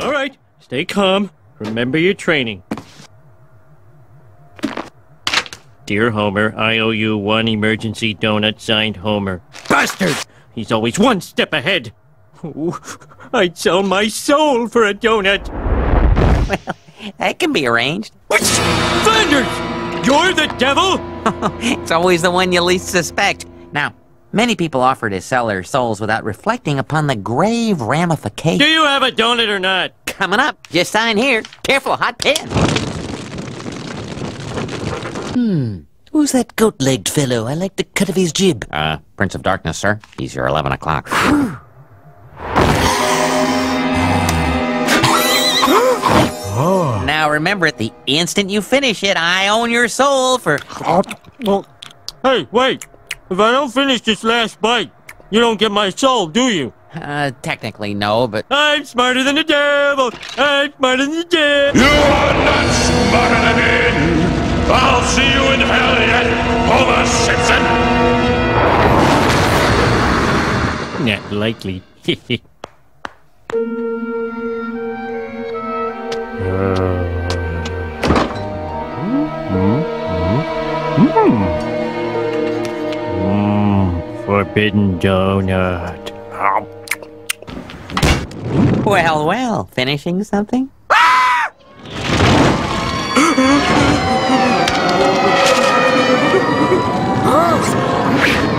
All right, stay calm. Remember your training. Dear Homer, I owe you one emergency donut signed Homer. Bastard! He's always one step ahead. Ooh, I'd sell my soul for a donut. Well, that can be arranged. Flanders! You're the devil? It's always the one you least suspect. Now, many people offer to sell their souls without reflecting upon the grave ramifications. Do you have a donut or not? Coming up, just sign here. Careful, hot pen. Hmm. Who's that goat-legged fellow? I like the cut of his jib. Uh, Prince of Darkness, sir. He's your 11 o'clock. Now remember, at the instant you finish it, I own your soul for. Well, hey, wait. If I don't finish this last bite, you don't get my soul, do you? Uh, technically, no, but. I'm smarter than the devil. I'm smarter than the devil. You are not smarter than me. I'll see you in hell yet, Homer Simpson. Not likely. Mmm, forbidden donut. Well, well, finishing something?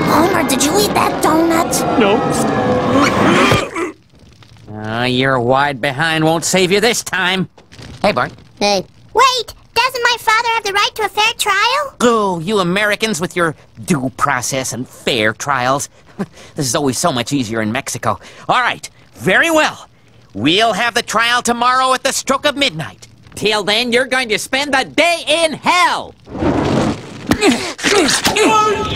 Homer, did you eat that donut? No. Uh, your wide behind won't save you this time. Hey, Bart. Hey. Wait, doesn't my father have the right to a fair trial? Oh, you Americans with your due process and fair trials. this is always so much easier in Mexico. All right, very well. We'll have the trial tomorrow at the stroke of midnight. Till then, you're going to spend the day in hell.